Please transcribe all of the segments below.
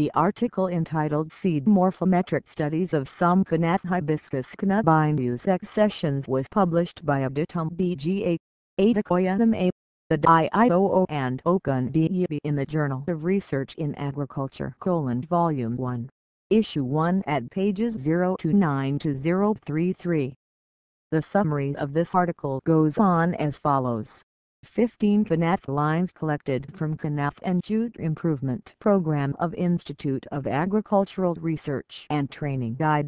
The article entitled Seed Morphometric Studies of some Kenaf Hibiscus Cannabinus Accessions was published by Adetumbi JA, Adekoya MA, the IIOO and Ogunbiyi B in the Journal of Research in Agriculture colon Volume 1, Issue 1 at pages 029 to 033. The summary of this article goes on as follows. 15 Kenaf lines collected from Kenaf and Jute Improvement Program of Institute of Agricultural Research and Training. I.A.R.Nt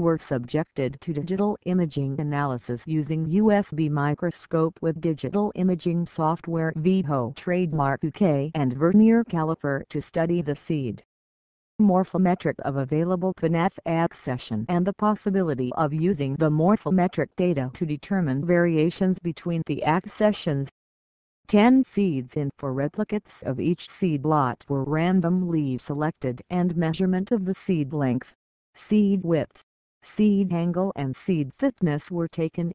were subjected to digital imaging analysis using USB microscope with digital imaging software Veho trademark UK and vernier caliper to study the seed morphometric of available kenaf accession and the possibility of using the morphometric data to determine variations between the accessions. 10 seeds in four replicates of each seed lot were randomly selected and measurement of the seed length, seed width, seed angle and seed thickness were taken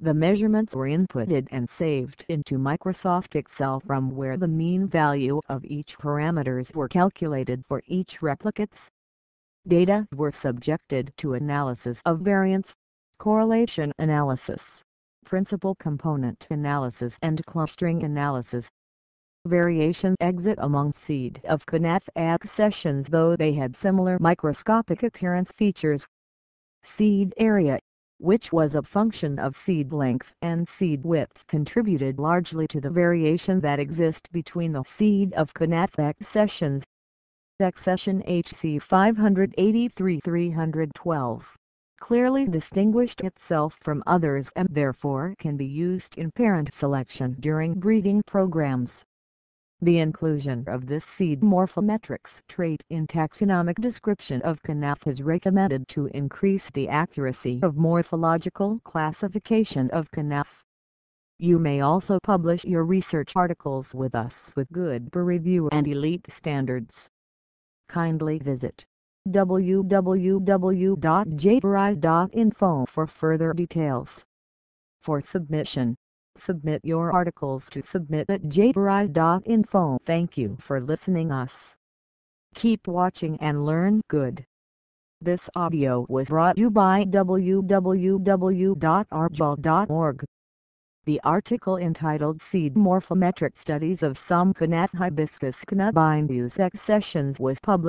the measurements were inputted and saved into Microsoft Excel from where the mean value of each parameters were calculated for each replicates. Data were subjected to analysis of variance, correlation analysis, principal component analysis and clustering analysis. Variation exit among seed of kenaf accessions though they had similar microscopic appearance features. Seed area which was a function of seed length and seed width contributed largely to the variation that exist between the seed of kenaf accessions. Accession HC 583-312 clearly distinguished itself from others and therefore can be used in parent selection during breeding programs. The inclusion of this seed morphometrics trait in taxonomic description of kenaf is recommended to increase the accuracy of morphological classification of kenaf. You may also publish your research articles with us with good peer review and elite standards. Kindly visit www.jprise.info for further details. For submission Submit your articles to submit at jprise.info. Thank you for listening us. Keep watching and learn good. This audio was brought to you by www.arjal.org. The article entitled Seed Morphometric Studies of Some Kenaf Hibiscus Cannabinus Accessions was published